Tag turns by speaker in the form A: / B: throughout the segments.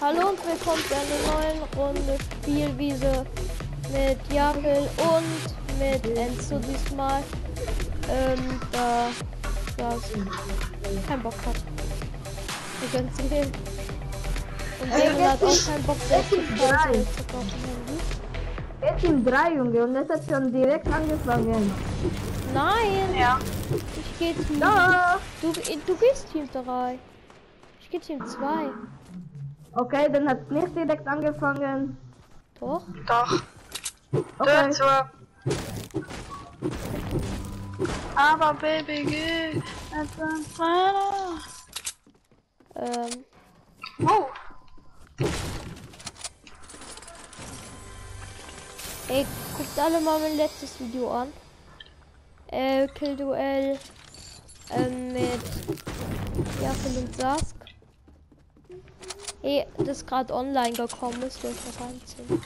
A: Hallo und willkommen zu einer neuen Runde Spielwiese mit Japel und mit Enzo diesmal. Ähm, da das kein Bock hat. Wir können sie hin. Und
B: Äh,
A: Leon hat auch keinen Bock, selbst zu
B: ist die
A: Pause
B: drei?
A: zu kochen.
B: Er ist Team 3, Junge, und das hat schon direkt angefangen.
A: Nein!
C: Ja.
A: Ich geh Team.
B: Da!
A: Du, du gehst Team 3. Ich geh Team 2.
B: Okay, dann hat nicht direkt angefangen.
A: Doch?
C: Doch.
B: Okay.
C: Dazu. Aber Baby, weiter.
A: Ähm,
C: Oh.
A: ey, guckt alle mal mein letztes Video an. Äh, Killduell ähm, mit Jaffel und Sask. Ey, das gerade online gekommen ist, durch noch reinziehen.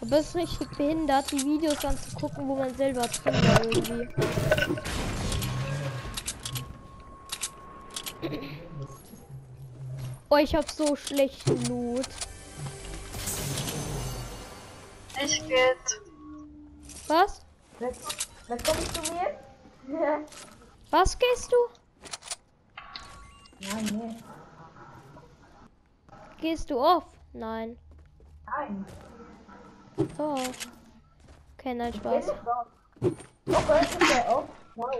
A: Aber es ist richtig behindert, die Videos anzugucken, wo man selber drin war irgendwie. Oh, ich hab so schlechten Loot.
C: Ich geht.
A: Was?
B: Da kommst du mir?
A: Was gehst du?
B: Nein, nee.
A: Gehst du off? Nein.
B: Nein.
A: Doch. Okay, nein, Spaß.
B: Wow.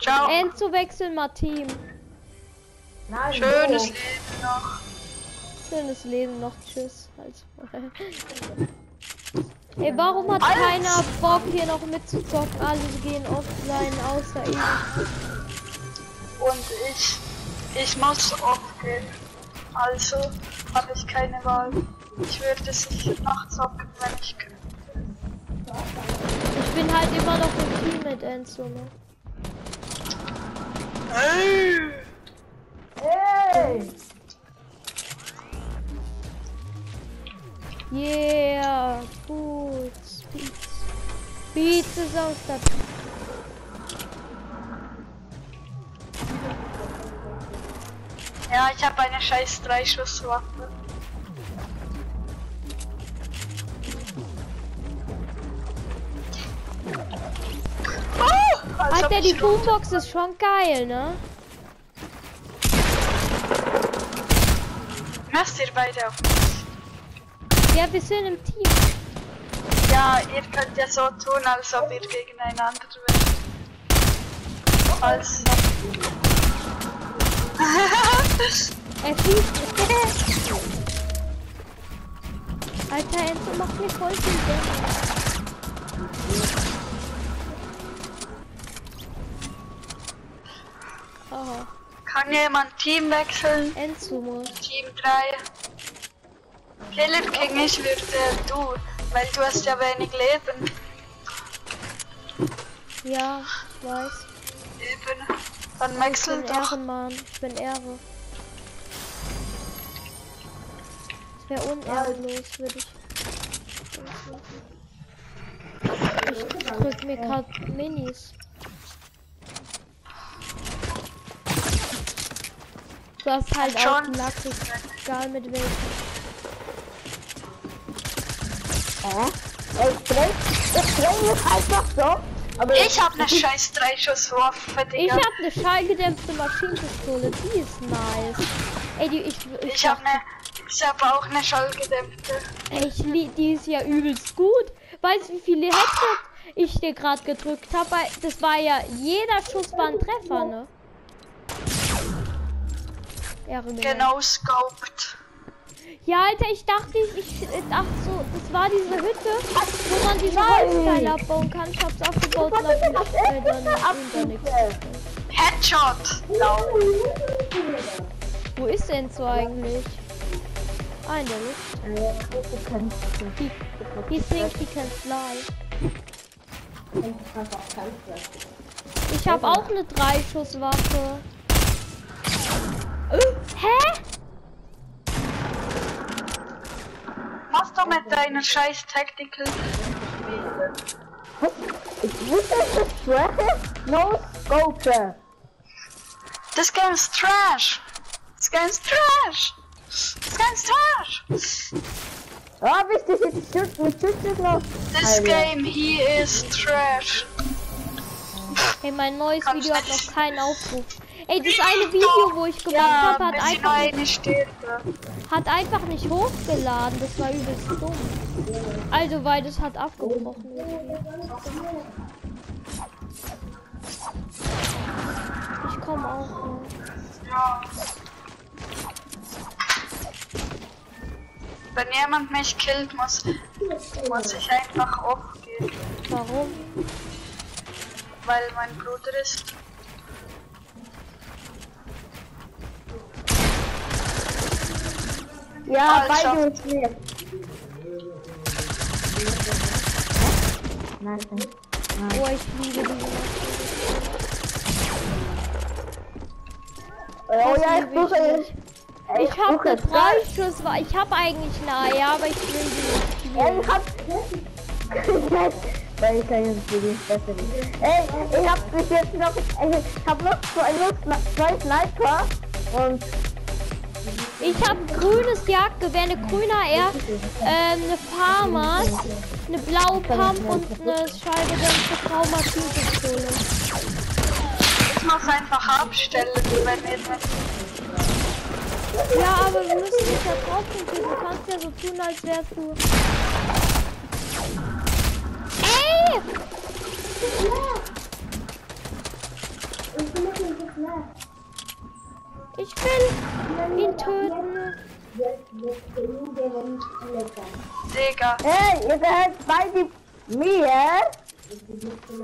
C: Ciao.
A: Enzo wechsel mal Team.
B: Nein,
C: Schönes
B: so.
C: Leben noch.
A: Schönes Leben noch. Tschüss. Also. Ey, warum hat keiner Bock hier noch mitzuzocken? Alle gehen offline, außer ich.
C: Und ich. Ich muss aufgehen. Also habe ich keine Wahl. Ich würde sicher nachzocken, wenn ich könnte.
A: Ich bin halt immer noch im Team mit Enzo, ne?
C: Hey.
B: Hey!
A: Yeah, Boots, Beats. Beats ist aus der
C: Ja, ich habe eine scheiß Dreischusswaffe. Oh, als ob
A: Alter, die Boombox ist schon geil, ne?
C: Lasst ihr beide auf.
A: Ja, wir sind im Team.
C: Ja, ihr könnt ja so tun, als ob ihr gegeneinander wärt. Als.
A: Er schießt. Alter, Enzo macht mir voll viel Damage. Oh,
C: Kann jemand Team wechseln?
A: Enzo muss.
C: Team 3. Killer King, ich würde du, weil du hast ja wenig Leben.
A: Ja, ich weiß.
C: Eben. Dann
A: Ich
C: wechsel
A: bin
C: doch.
A: Ehrenmann. Ich bin Ehre. Wäre unehrenlos, würde ich. Ich drück mir gerade Minis. Du hast halt auch
C: Schon.
A: Lackig, egal mit welchem.
B: Hä? Ey, Spray, das Spray ist einfach so. Aber
C: Ich hab ne scheiß Dreischusswaffe,
A: Ich
C: Digga.
A: hab eine schallgedämpfte Maschinenpistole, die ist nice. Ey, die, ich, ich,
C: Ich hab ne. Ich hab auch ne Schallgedämpfte.
A: Ich lieb, die ist ja übelst gut. Weißt du, wie viele Headshot ich dir gerade gedrückt habe? Das war ja, jeder Schuss war ein Treffer, ne?
C: Genau scoped.
A: Ja, Alter, ich dachte, ich, ich dachte so, das war diese Hütte, wo man diese Holzteile abbauen kann. Ich hab's aufgebaut und hab äh, dann nichts.
C: Headshot. Lau.
A: Wo ist denn so eigentlich? Ah, in der Luft. He, he thinks he can fly. Ich habe auch eine Dreischusswaffe. Äh, hä?
C: Was du mit deiner scheiß Tactical?
B: No Scope.
C: Das Game ist Trash. Das Game ist Trash. Das Game ist Trash.
B: Oh, wichtig, jetzt schützt mit Schützt noch.
C: This
B: Alter.
C: game here is trash.
A: Hey, mein neues
C: Kannst
A: Video hat
C: nicht.
A: noch keinen Aufruf. Ey, das eine Video, wo ich gemacht
C: Ja,
A: habe, hat einfach,
C: steht.
A: hat einfach nicht hochgeladen. Das war übelst dumm. Also, weil das hat abgebrochen. Ich komme auch. noch.
C: Ja. Wenn jemand mich killt, muss, muss ich einfach aufgehen,
A: Warum?
C: weil mein Bruder ist.
B: Ja,
C: Alter.
B: beide ist mir. Nein, nein.
A: Oh, ich liebe diese
B: Oh ja, ich
A: liebe ich
B: suche
A: nicht.
B: Ey,
A: Ich habe eigentlich eine Eier, aber ich will die nicht
B: Ey,
A: spielen.
B: ich hab. Weil ich kann jetzt besser nicht. Ey, ich hab bis jetzt noch. ey, Ich hab noch zwei, noch zwei Sniper und.
A: Ich habe grünes Jagdgewehr, eine grüne AR, äh, eine Farmers, eine blaue Pump und eine scheibe Traumatierpistole.
C: Ich muss einfach abstellen, wenn ihr
A: Ja, aber wir müssen nicht da drauf gehen. Du kannst ja so tun, als wärst du. Ey! Ich will ihn töten.
C: Digga.
B: Hey, ihr seid beide mir.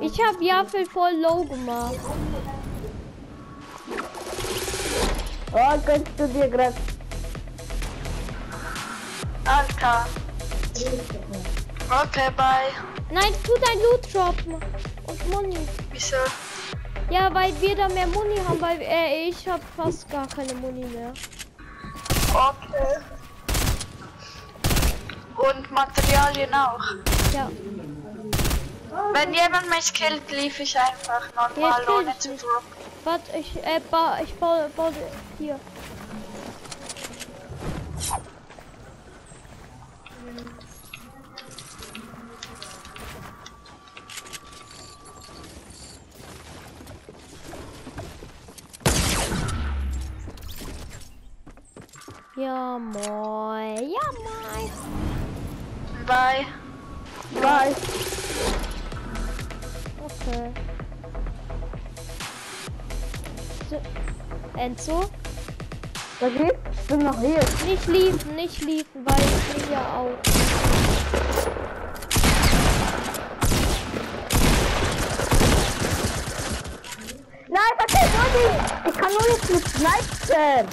A: Ich habe Jaffel voll low gemacht.
B: Oh, kannst du dir grad.
C: Alter. Okay, bye.
A: Nein, tu dein Loot droppen. Und Muni.
C: Wieso?
A: Ja, weil wir da mehr Muni haben, weil äh, ich habe fast gar keine Muni mehr.
C: Okay. Und Materialien auch.
A: Ja.
C: Wenn jemand mich killt, lief ich einfach normal,
A: Ja,
C: ohne zu droppen.
A: Warte, ich, äh, ba, ich baue, baue hier. Ja, moin. Ja, moin.
C: Bye.
B: Bye.
A: Okay. Enzo?
B: Was ist? Ich bin noch hier.
A: Nicht liefen, nicht liefen, weil ich bin ja auch.
B: Nein, nur die. Ich kann nur jetzt mit Sniper.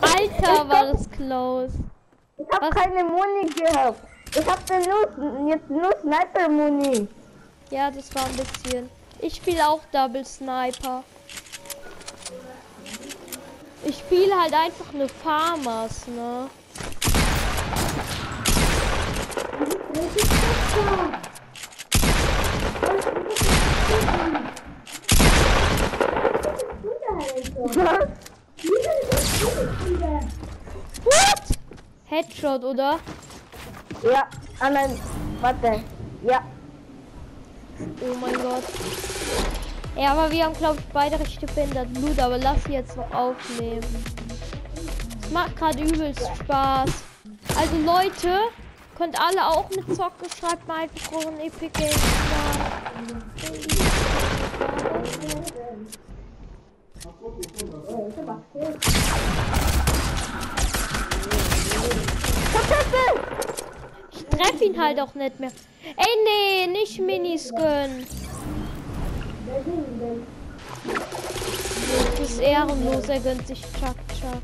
A: Alter, war das close.
B: Ich hab
A: Was?
B: keine Muni gehabt. Ich hab dann nur, jetzt nur Sniper-Muni.
A: Ja, das war ein bisschen. Ich spiele auch Double Sniper. Ich spiele halt einfach eine Farmers, ne? What? Headshot, oder?
B: Ja, nein, warte. Ja,
A: Oh mein Gott. Ja, aber wir haben, glaube ich, beide richtig behindert Blut, aber lass sie jetzt noch aufnehmen. Es macht gerade übelst Spaß. Also Leute, könnt alle auch mit zocken, schreibt mal einfach euren Epic Games Ich treffe ihn halt auch nicht mehr. Ey, nee, nicht Minis gönnen. Das ist ehrenlos, er gönnt sich Chuck Chuck.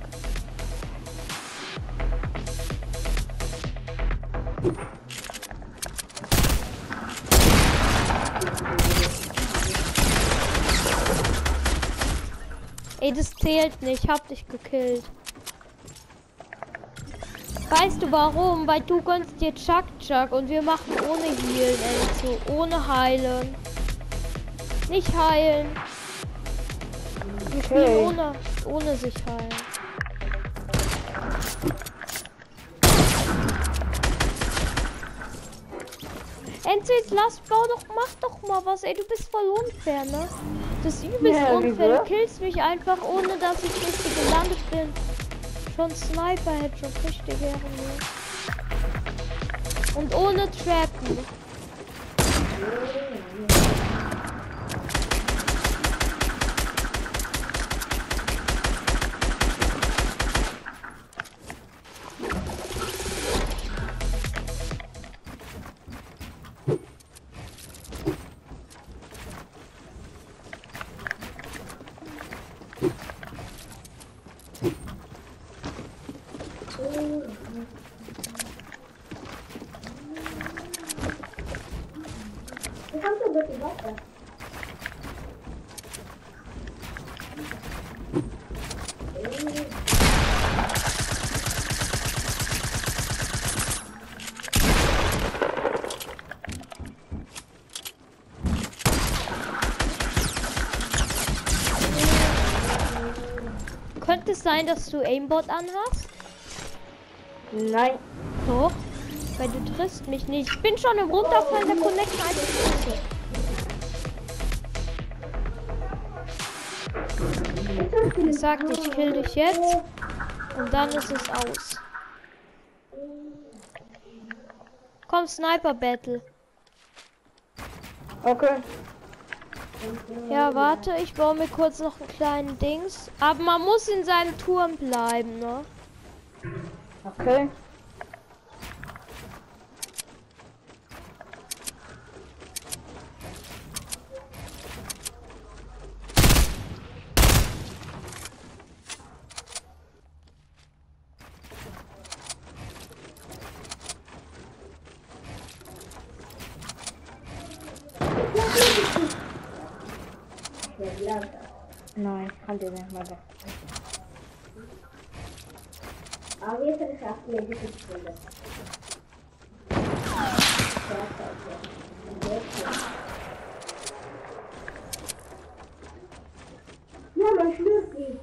A: Ey, das zählt nicht, ich hab dich gekillt. Weißt du warum? Weil du gönnst dir Chuck Chuck und wir machen ohne Healen, Enzo. Ohne Heilen. Nicht heilen. Wir spielen ohne, ohne sich heilen. Endlich, lass, bau doch, mach doch mal was, ey, du bist voll unfair, ne? Das ist übelst
B: Ja,
A: unfair, du killst mich einfach, ohne dass ich richtig gelandet bin. Schon Sniper hätte schon richtig wären wir. Und ohne Trappen. Sein, dass du Aimbot anhast?
B: Nein.
A: Doch. Weil du triffst mich nicht. Ich bin schon im Runterfallen der Connection. Ich sagte, ich kill dich jetzt. Und dann ist es aus. Komm, Sniper Battle.
B: Okay.
A: Ja, warte, ich baue mir kurz noch einen kleinen Dings. Aber man muss in seinem Turm bleiben, ne?
B: Okay. Nein, ich kann dir nicht mal das.
D: Aber wir sind geschafft, mir die Stunde. Ja, mein Schlüssel.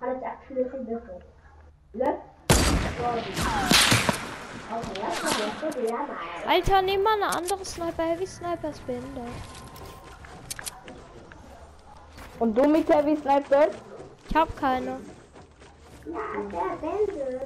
D: Hat es acht Schlüssel. Ne?
A: Alter, nimm mal eine andere Sniper. Heavy Sniper ist behindert.
B: Und du mit Heavy Sniper?
A: Ich hab keine.
D: Ja, der Bände.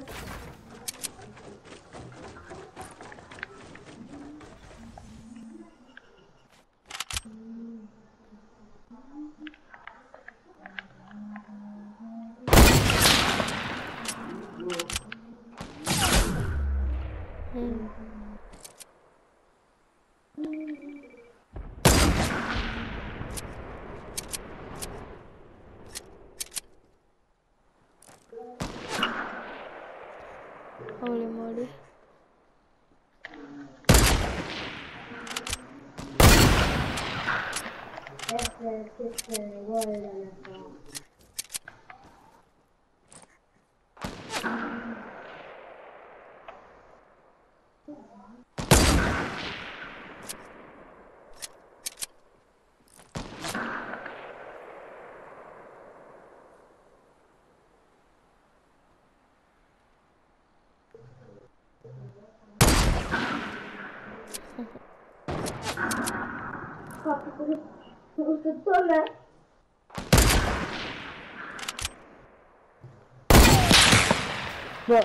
D: Gute Zunge.
B: So.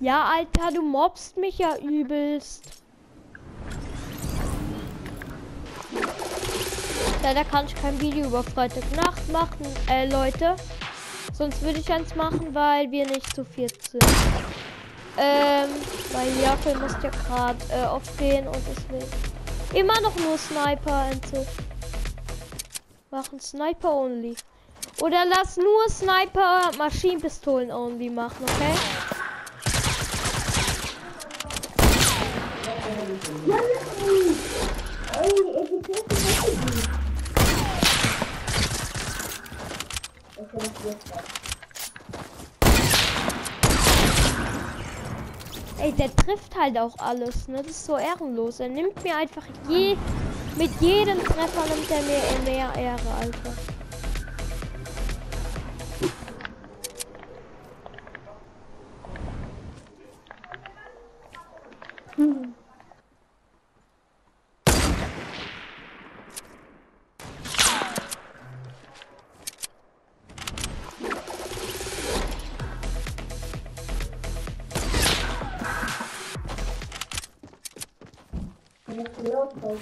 A: Ja, Alter, du mobst mich ja übelst. Leider kann ich kein Video über Freitagnacht machen, äh, Leute. Sonst würde ich eins machen, weil wir nicht zu viert sind. Ähm, weil Jacke muss ja gerade äh, aufgehen und deswegen. Immer noch nur Sniper Enzo. Machen Sniper only. Oder lass nur Sniper Maschinenpistolen only machen, okay?
D: Ey, ich bin nicht Ich bin nicht
A: der trifft halt auch alles, ne? Das ist so ehrenlos. Er nimmt mir einfach je. Mit jedem Treffer nimmt er mir mehr Ehre, Alter.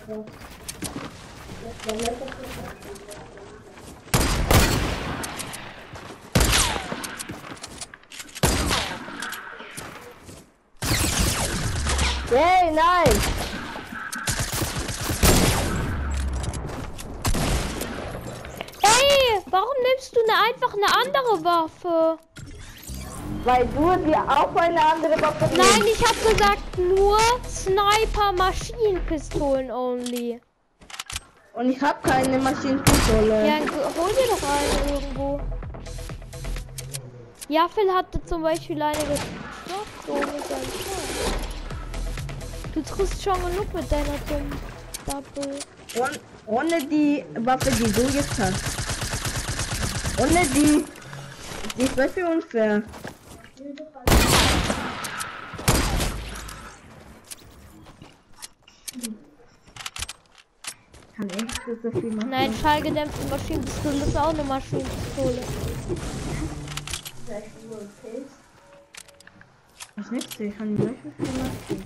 B: Yay, nice!
A: Ey, warum nimmst du ne, einfach eine andere Waffe?
B: Weil du dir auch eine andere Waffe
A: Nein, ich hab gesagt nur Sniper Maschinenpistolen only.
B: Und ich habe keine Maschinenpistole.
A: Ja, hol dir doch eine irgendwo. Jaffel hatte zum Beispiel eine geschafft, ohne sein Schaf. Du triffst schon genug mit deiner dummen Double.
B: Und, ohne die Waffe, die du jetzt hast. Ohne die. Die ist wirklich unfair. Kann echt so viel machen.
A: Nein, schallgedämpfte Maschinenpistole ist auch eine Maschinenpistole.
B: Was nützt die? Ich kann gleich viel machen.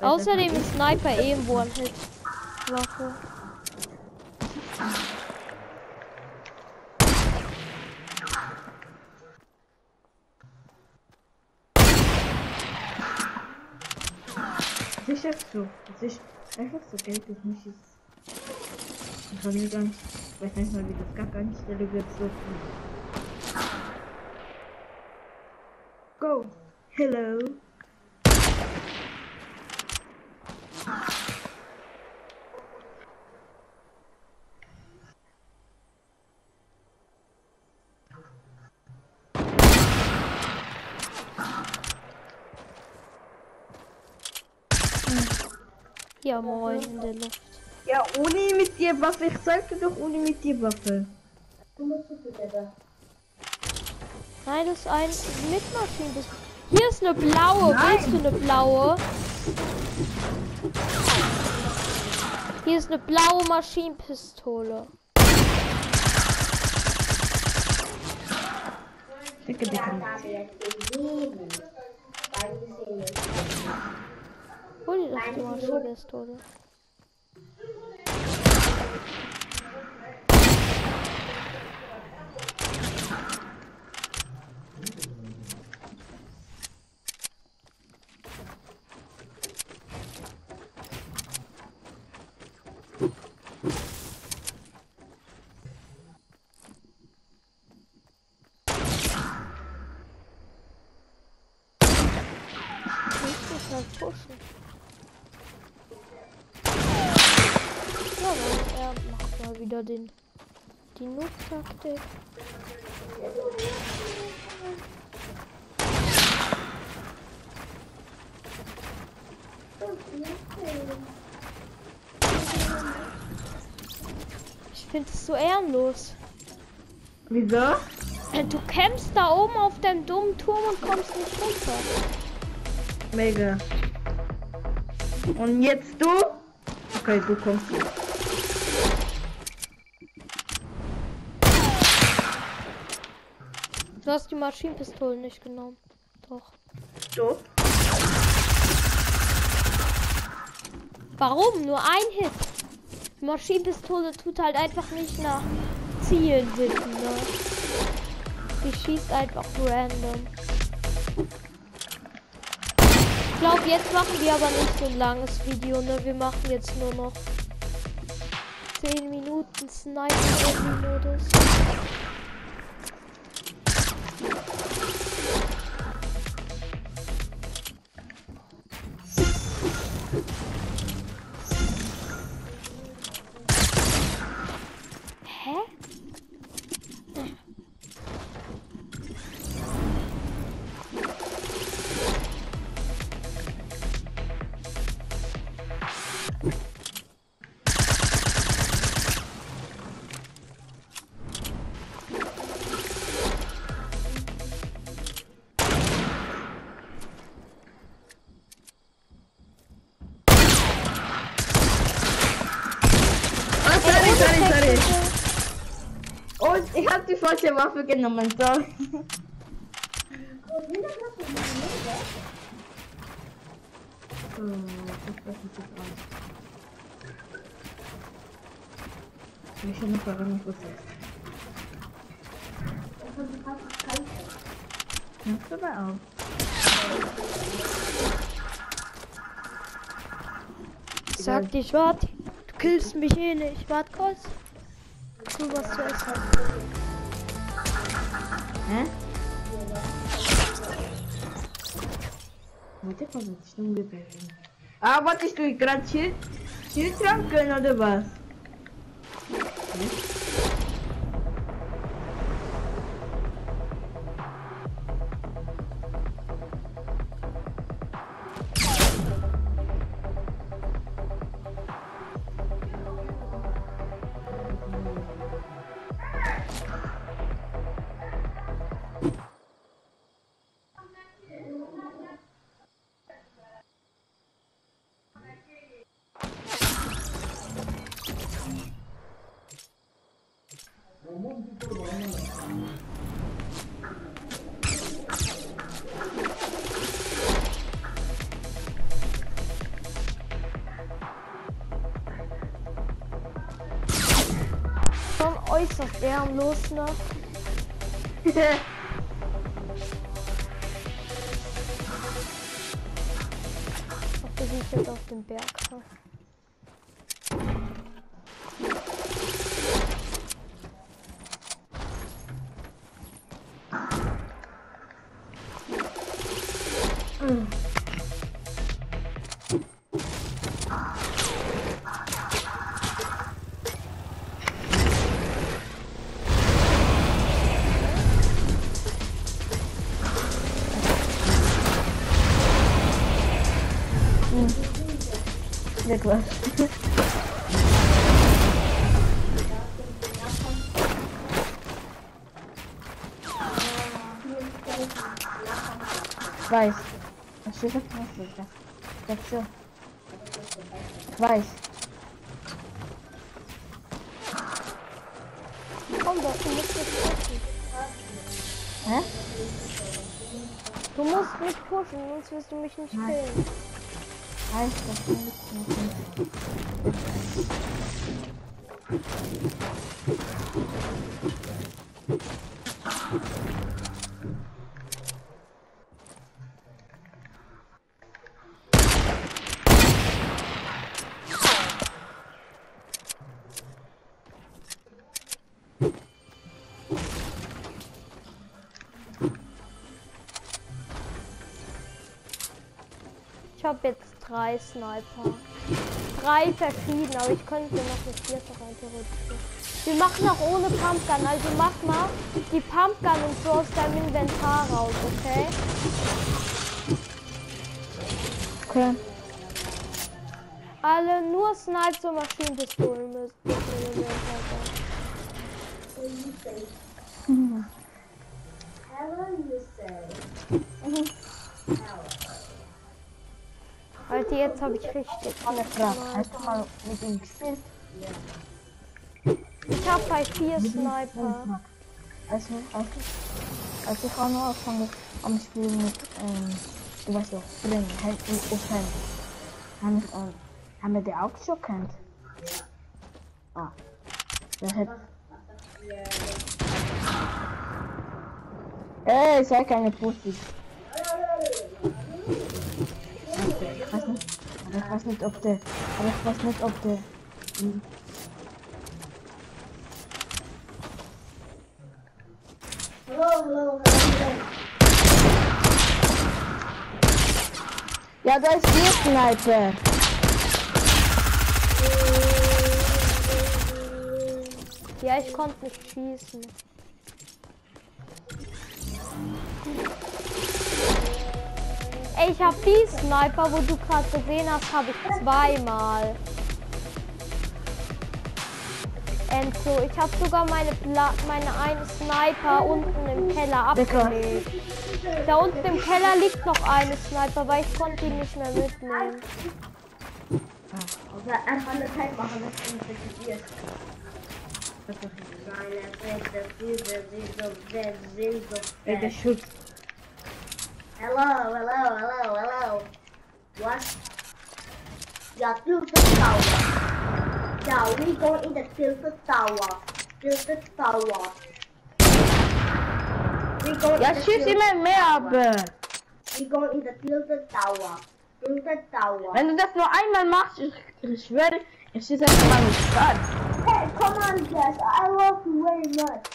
A: Außerdem ist Sniper eh im One-Hit. Waffe.
B: Sicher so. Sich einfach so Geld ist nicht ist. Ich nicht, gar nicht- ich weiß nicht mal, wie das gar nicht Stelle wird so. Go! Hello!
A: Ja, moin in der Luft.
B: Ja, Uni mit dir Waffe. Ich sagte doch Uni mit dir Waffe.
A: Nein, das ist ein Mitmaschinenpistole. Hier ist eine blaue. Willst du eine blaue? Hier ist eine blaue Maschinenpistole.
B: Dicke, dicke.
D: Habe jetzt gegeben. Weil ich sehe jetzt.
A: Hol dir doch die Maschinenpistole. Ich muss mal pushen. Ja, weil er macht mal wieder den die Nottaktik. Ich finde es so ehrenlos.
B: Wieso?
A: Äh, Du kämpfst da oben auf deinem dummen Turm und kommst nicht runter.
B: Mega. Und jetzt du? Okay, du kommst jetzt.
A: Du hast die Maschinenpistole nicht genommen. Doch.
B: Du?
A: Warum? Nur ein Hit. Die Maschinenpistole tut halt einfach nicht nach Zielen hitten, ne? Die schießt einfach random. Ich glaube, jetzt machen wir aber nicht so ein langes Video, ne? Wir machen jetzt nur noch 10 Minuten Sniper-Modus.
B: Falsche Waffe genommen, sorry. So, das ich jetzt aus. Ich schon noch verwendet, was ist. Machst du aber auch.
A: Sag dich, wart. Du killst mich eh nicht. Wart kurz. Du was zu essen.
B: მოდი ყოველთვის ნუ გიბები. А вот и что играть через через раз гранада вас. Oder was?
A: Schon äußerst ehrenlos noch. Ach, wir sind jetzt auf dem Berg.
B: Weiß.
A: Komm doch, du musst nicht pushen.
B: Hä?
A: Du musst nicht pushen, sonst wirst du mich nicht
B: Nein.
A: killen.
B: Weiß, das ist nicht.
A: Habe jetzt drei Sniper. Drei verschiedene, aber ich könnte noch eine vierte rein theoretisch. Wir machen auch ohne Pumpgun, also mach mal die Pumpgun und so aus deinem Inventar raus, okay?
B: Okay.
A: Alle nur Snipes und Maschinenpistolen müssen müssen im Inventar sein.
D: Helen, you say.
A: Alter, jetzt habe ich richtig.
B: Eine Frage. Hast du mal mit ihm gespielt?
A: Ich habe halt vier Sniper.
B: Also, also, als ich auch noch angefangen am Spielen mit, ähm, du weißt doch, Spring, Hand und Offen. Haben, äh, haben wir die auch schon kennt? Ah. Der hat. Ey, sei keine Pussy. Okay, ich weiß nicht, aber ich weiß nicht, ob der, aber ich weiß nicht, ob der, hm. Ja, da ist die Sniper.
A: Ja, ich konnte nicht schießen. Ey, ich habe die Sniper, wo du gerade gesehen hast, habe ich zweimal. Enzo, ich habe sogar meine Pla meine eine Sniper unten im Keller abgelegt. Da unten im Keller liegt noch eine Sniper, weil ich konnte ihn nicht mehr mitnehmen.
D: Also einfach eine Zeit machen, das ist interessiert. Meine diese sind so, die sind so fett.
B: Schutz.
D: Hello, hello, hello, hello. What? Yeah, tilted tower. Yeah, we go in the tilted tower. Tilted tower. We go in
B: Ja,
D: the
B: schieß
D: tilted-
B: immer mehr ab.
D: We go in the tilted tower. Tilted tower.
B: Wenn du das nur einmal machst, ich, ich schwöre, ich schieße einfach mal nicht Start.
D: Hey, come on, Jess. I love you very much.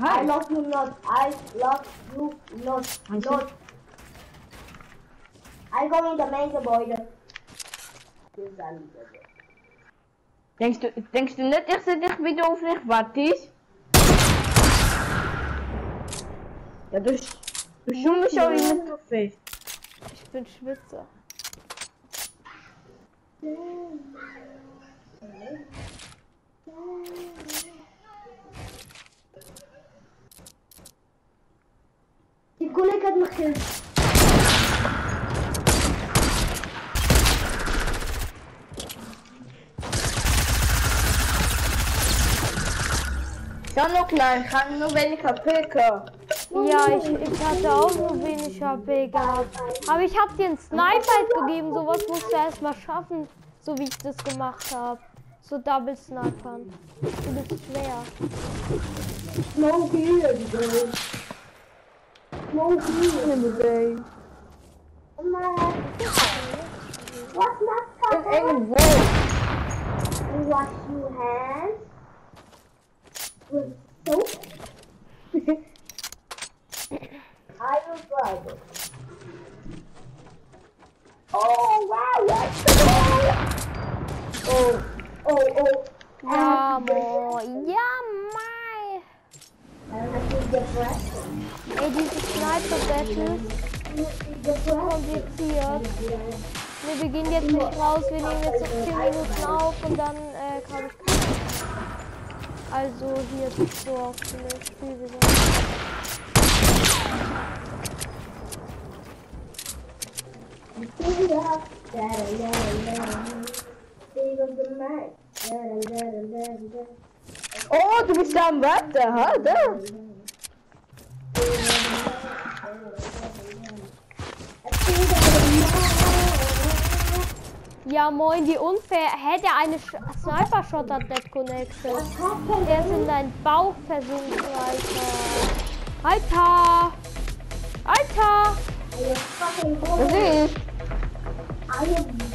D: I love you not. I love you not.
B: Manche-
D: Not. I go in the main Gebäude.
B: Denkst du, denkst du nicht, ich sehe dich wieder auf mich wartest? Ja, du, du schummst schon immer so fest.
A: Ich bin Schwitzer.
D: Kollege hat mich gekillt.
B: Schon noch klein, ich habe nur wenig HP gehabt.
A: Ja, ich, ich hatte auch nur wenig HP gehabt. Aber ich hab dir einen Sniper gegeben. Sowas musst du erst mal schaffen. So wie ich das gemacht habe. So Double Snipern. Du bist schwer.
D: Smoke here, bro. Smoke here. Oh my. What's not
B: In
D: covered?
B: irgendwo.
D: You wash your hands with soap. I will try this. Oh wow, what's the Oh, oh, oh.
A: Ja, moin. Ey, diese Sniper-Battles so kompliziert. Wir beginnen jetzt nicht raus. Wir nehmen jetzt noch 10 Minuten auf und dann äh, kann ich keine. Also hier ist so
D: da da da da.
B: Oh, du bist da am Wetter, ha? Da.
A: Ja, moin, wie unfair. Hätte eine Sch- Sniper-Shot hat nicht connected. Der ist in deinen Bauch versunken, Alter. Alter! Alter!
B: Was ist?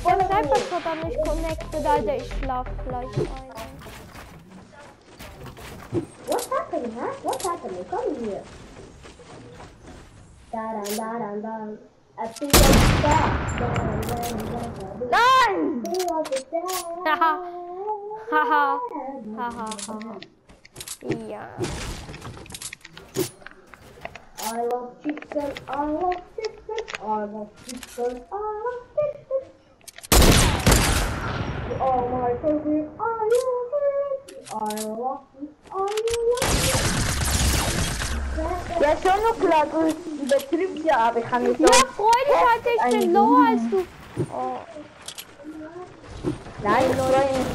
A: Der Sniper-Shot hat nicht connected, Alter. Ich schlaf gleich ein.
D: What's happening, huh? What's happening? Come here. Da da da da da. I think I'm back. Da da da da da.
B: Nein!
D: Sing of the day.
A: Haha. Haha. Haha, haha. Ja.
D: I love chicken, I love chicken, I love chicken, I love chicken. You are my favorite, are you favorite? I love you, are you love
B: Ja, schon noch klar, du übertriebst ja, aber ich kann nicht so.
A: Ja, Freunde, Alter, ich bin lower als du. Oh.
B: Nein,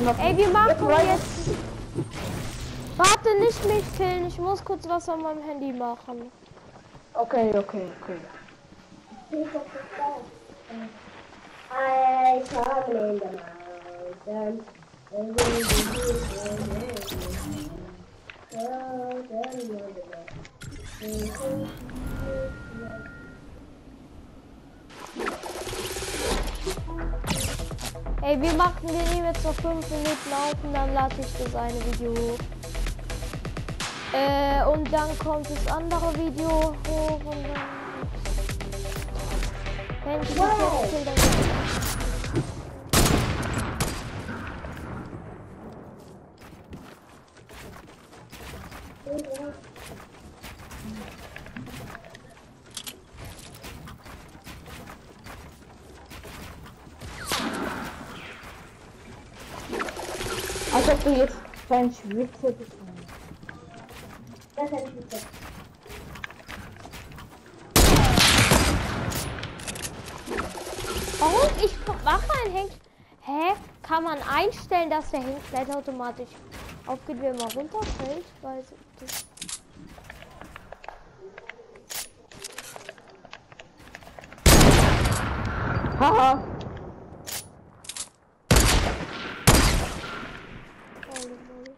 B: noch.
A: Ey, wir machen jetzt. Warte, nicht mich killen. Ich muss kurz was an meinem Handy machen.
B: Okay, okay, okay.
A: Ey, wir machen, wir nehmen jetzt noch 5 Minuten auf und dann lade ich das eine Video hoch. Äh, und dann kommt das andere Video hoch und dann. Wenn ich das jetzt dann.
B: Als jetzt kein Schwitzer bist.
D: Das hätte ich gesagt.
A: Warum? Ich mache ein Henk. Hä? kann man einstellen, dass der Hinkleid automatisch aufgeht, wenn man runterfällt? Ich nicht.
E: Haha.
A: Alle Molle.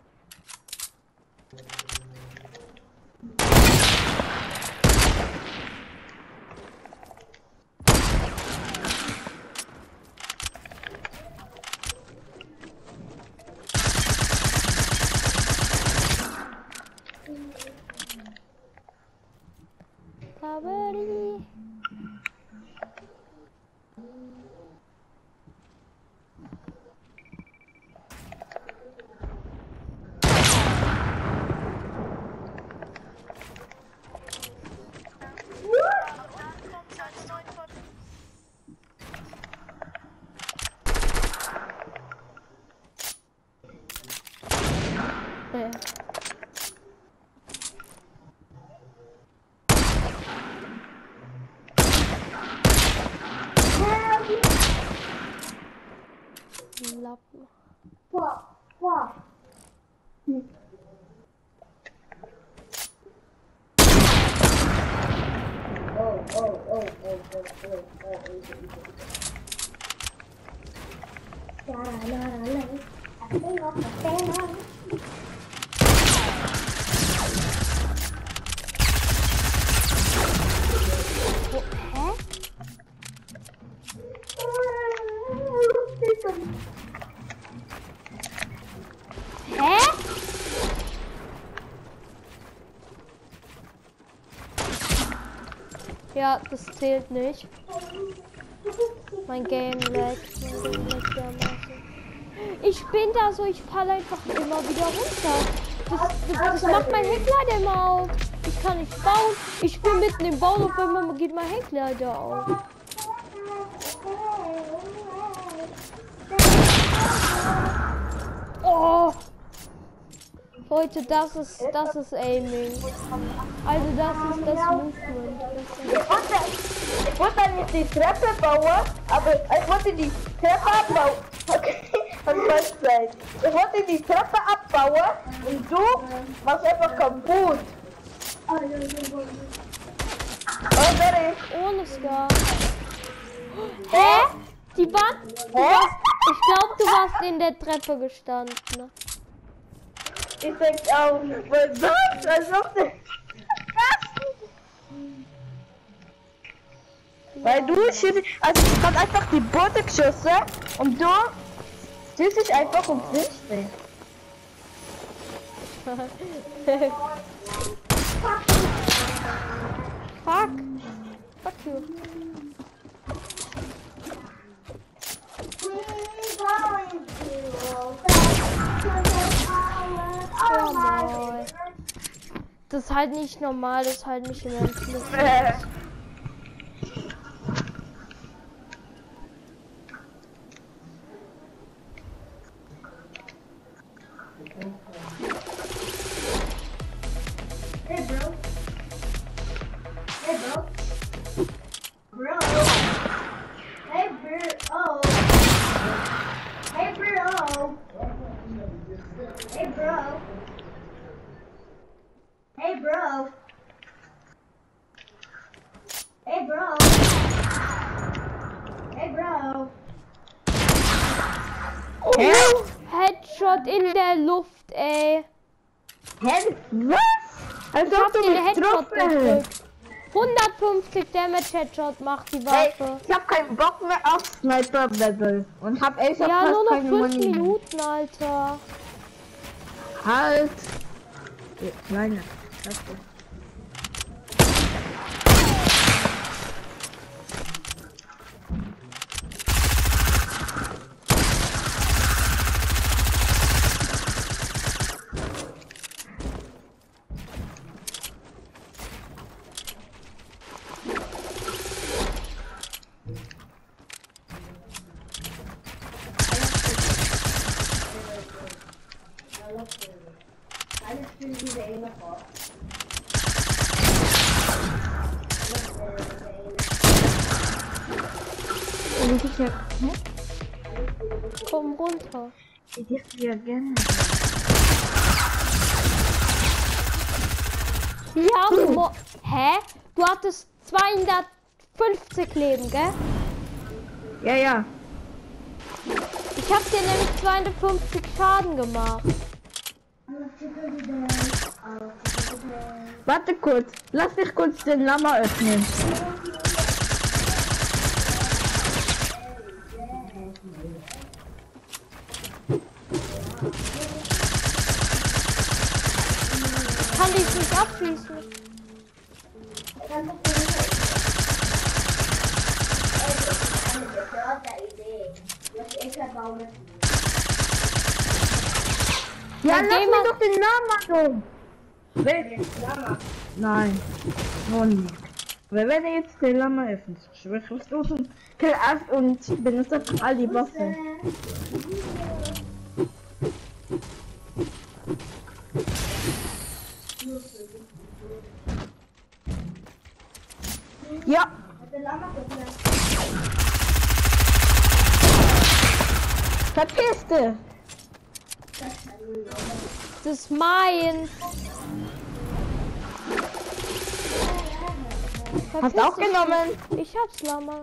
A: Kabari. Äh. Lappen.
D: Boah, boah. Oh, oh, oh, oh, oh, oh, oh, oh, easy, easy, easy. La, la, la, la. I think of the family.
A: Wo, hä? Hä? Ja, das zählt nicht. Mein Game lag. Mein Game lag dermaßen. Ich bin da so, ich falle einfach immer wieder runter. Das, das macht mein Heckleiter immer auf. Ich kann nicht bauen. Ich bin mitten im Bauen, auf einmal geht mein Heckleiter auf. Leute, das ist, das ist Aiming. Also das ist das Movement. Das ist
B: Ich wollte eigentlich die Treppe bauen, aber ich wollte die Treppe abbauen. Okay, das weiß sein. Ich wollte die Treppe abbauen und du machst einfach kaputt. Oh, sorry.
A: ohne Scar. Hä? Die warst, ich glaube, du warst in der Treppe gestanden.
B: Ich denk auch, was sonst? Als ob du... Weil du schießt, also ich hab einfach die Boote geschossen und du schießt dich einfach um sich.
A: Fuck. Fuck you. Ja, moin. Das ist halt nicht normal, das ist halt nicht menschlich.
B: Äh,
A: Headshot macht die
B: Hey,
A: Waffe.
B: ich hab keinen Bock mehr auf Sniper Battle und hab echt
A: Ja, nur noch
B: keine
A: 5
B: Muni.
A: Minuten, Alter.
B: Halt! Kleine. Klasse.
D: Alle
B: ja gerne.
A: Ja, mo Hä? Du hattest 250 Leben, gell?
B: Ja, ja.
A: Ich hab dir nämlich 250 Schaden gemacht.
B: Warte kurz. Lass mich kurz den Lama öffnen.
A: Kann ich nicht abschließen.
B: Ja,
A: Dann
B: lass mir doch den Lama um. Wer? Nein, noch nicht. Wenn er jetzt den Lama was los und kill erst und benutzt all die Waffe. Ja. Verpiss dich!
A: Das ist mein.
B: Hast du auch genommen?
A: Ich hab's, Lama.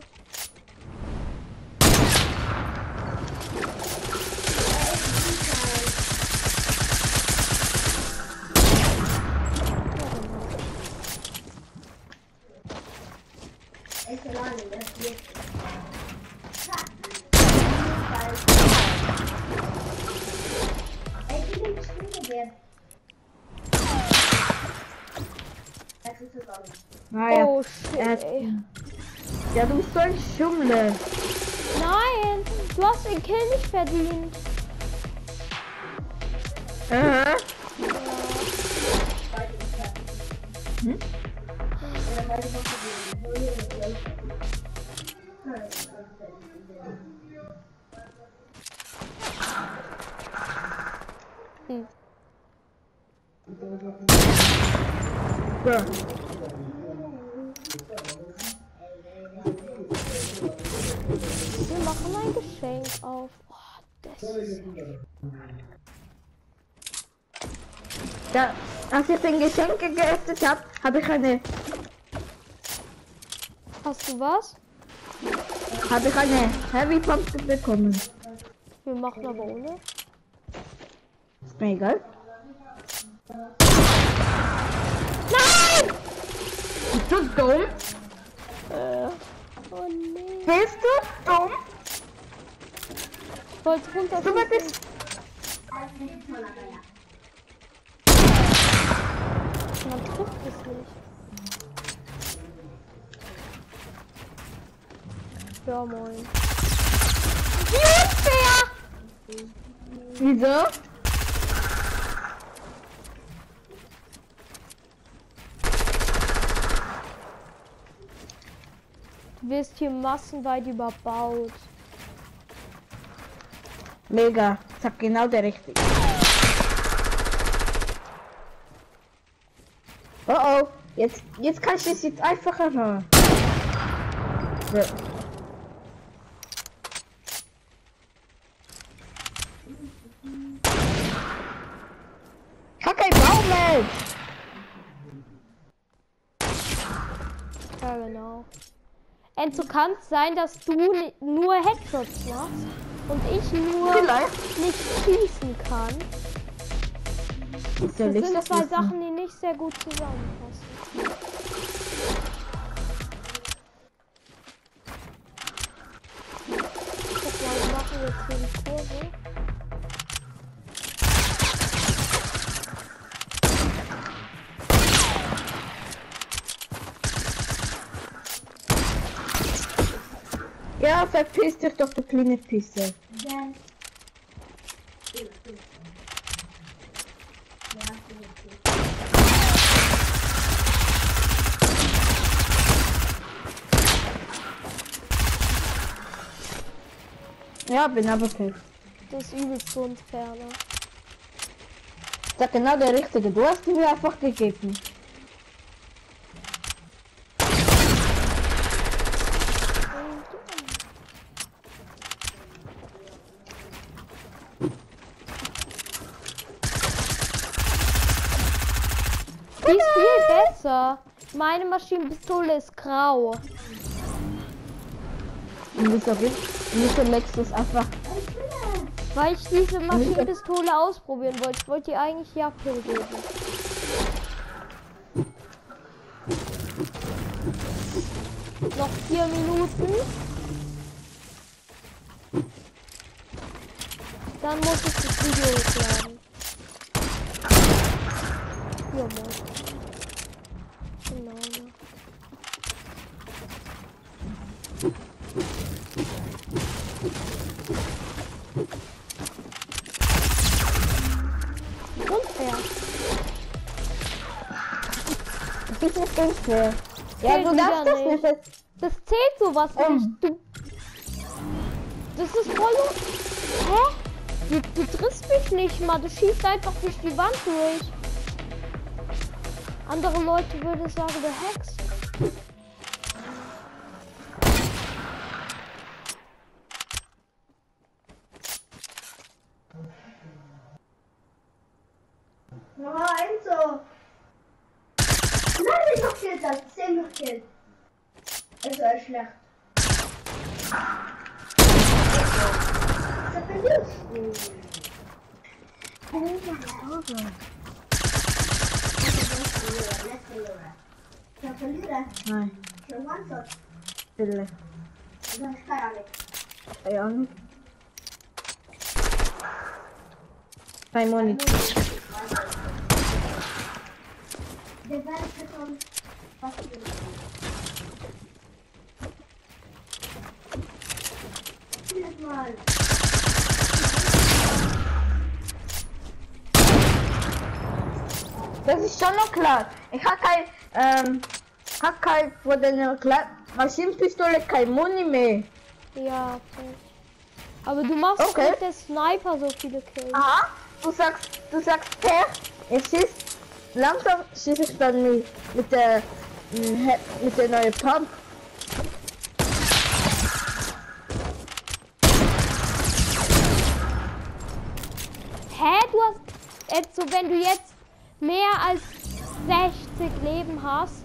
B: Naja.
A: Oh shit. ey.
B: Ja, du bist so ein Schummler.
A: Nein, du hast den Kill nicht verdient.
B: Aha.
A: Hm.
B: So.
A: Wir machen ein Geschenk auf. Oh, das ist
B: Da, als ich den Geschenke geöffnet habe, habe ich eine,
A: Hast du was?
B: habe ich eine Heavy Pump bekommen.
A: Wir machen aber ohne.
B: Ist mir egal.
A: Nein!
B: Bist du dumm?
A: Äh, oh nee.
B: Bist du dumm?
A: Ich wollte runter.
B: Du bist
A: Man trifft es nicht. Ja, moin. Wie unfair!
B: Wieso?
A: Wirst hier massenweit überbaut.
B: Mega. Sag genau der richtige. Oh oh. Jetzt, jetzt kannst du es jetzt einfacher machen. So. Kack ein Baum, ey!
A: Ja, genau. Enzo, kann es sein, dass du nur Headshots machst und ich nur
B: Vielleicht.
A: nicht schießen kann?
B: Ja
A: Das sind zwei
B: Wissen.
A: Sachen, die nicht sehr gut zusammenpassen. Guck mal, wir machen jetzt hier die Kurve.
B: Verpiss dich doch, du kleine Pisse. Ja, bin aber pissed.
A: Das ist übelst so ne?
B: Sag genau der richtige. Du hast ihn mir einfach gegeben.
A: Rosa. Meine Maschinenpistole ist grau.
B: Und legst du es einfach?
A: Weil ich diese Maschinenpistole ausprobieren wollte. Ich wollte die eigentlich Japil geben. Noch vier Minuten. Dann muss ich das Video hochladen. Ja, moin. Genau. ne. Unfair.
B: Das unfair. Ja, du darfst das
A: nicht.
B: nicht.
A: Das zählt sowas
B: Ähm.
A: nicht. Du, das ist voll. Hä? Du, du triffst mich nicht mal. Du schießt einfach durch die Wand durch. Andere Leute würden sagen, du hackst.
D: 10 noch Kills hast, 10 noch Kills. Also als Schlacht. Da verlierst du. Da verlierst
B: Nein.
D: Für One-Shot.
B: Bitte.
D: Dann steuer mit.
B: Ja, nicht. Kein Monitor.
D: Der Ball schon fast Jedes Mal.
B: Das ist schon noch klar. Ich hab kein, ähm, hab kein, vor der Maschinenpistole kein Muni mehr.
A: Ja, okay. Aber du machst
B: Okay.
A: mit der Sniper so viele Kills.
B: Aha, du sagst, du sagst, Herr, es ist, langsam schieße ich dann mit, mit der, mit der neuen Pump.
A: Hä? Du hast. Also, wenn du jetzt mehr als 60 Leben hast,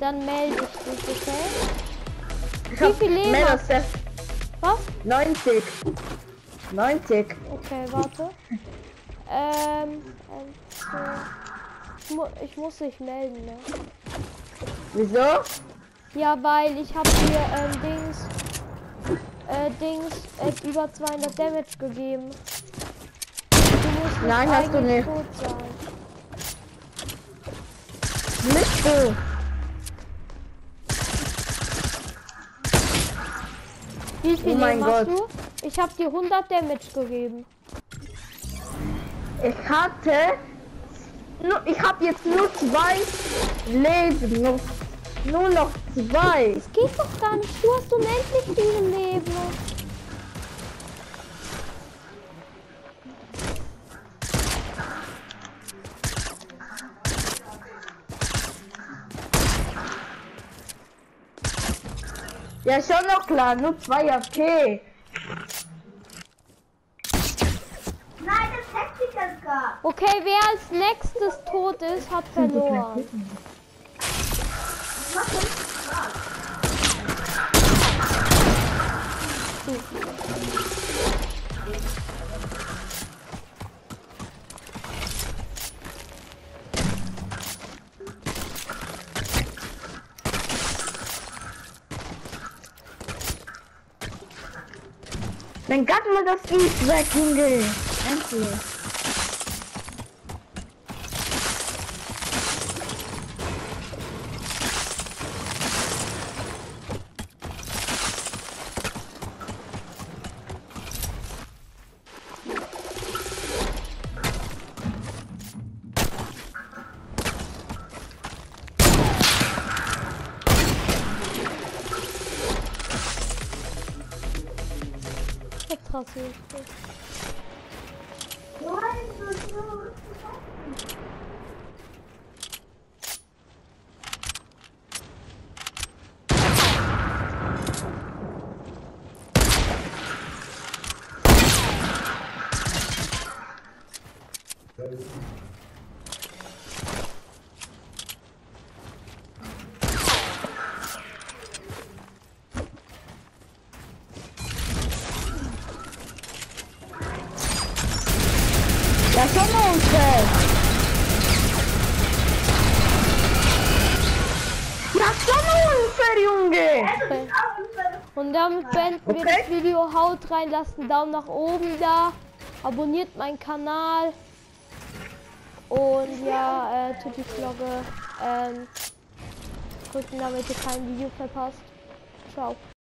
A: dann melde ich dich, okay?
B: Ich
A: Wie viel Leben
B: Mehr
A: hast
B: als
A: Was?
B: 90. 90.
A: Okay, warte. Ähm. also, ich, mu ich muss dich melden, ne?
B: Wieso?
A: Ja, weil ich habe dir ähm, Dings. Äh, Dings äh, über 200 Damage gegeben. Du musst jetzt
B: Nein, hast du nicht.
A: tot sein.
B: Nicht du.
A: Wie viel
B: Oh mein Gott.
A: du? Ich habe dir 100 Damage gegeben.
B: Ich hatte, ich habe jetzt nur zwei Leben. Nur, nur noch zwei.
A: Das geht doch gar nicht. Du hast unendlich viele Leben.
B: Ja, schon noch klar, nur zwei, okay.
D: Nein, das Tactical Car.
A: Okay, wer als nächstes tot ist, hat verloren.
B: Mein Gott, mal das ist weg, Junge. Endlich.
A: Damit beenden wir
F: Okay.
A: das Video. Haut rein, lasst einen Daumen nach oben da. Abonniert meinen Kanal. Und ja, äh, tut die Glocke ähm, drücken, damit ihr kein Video verpasst. Ciao.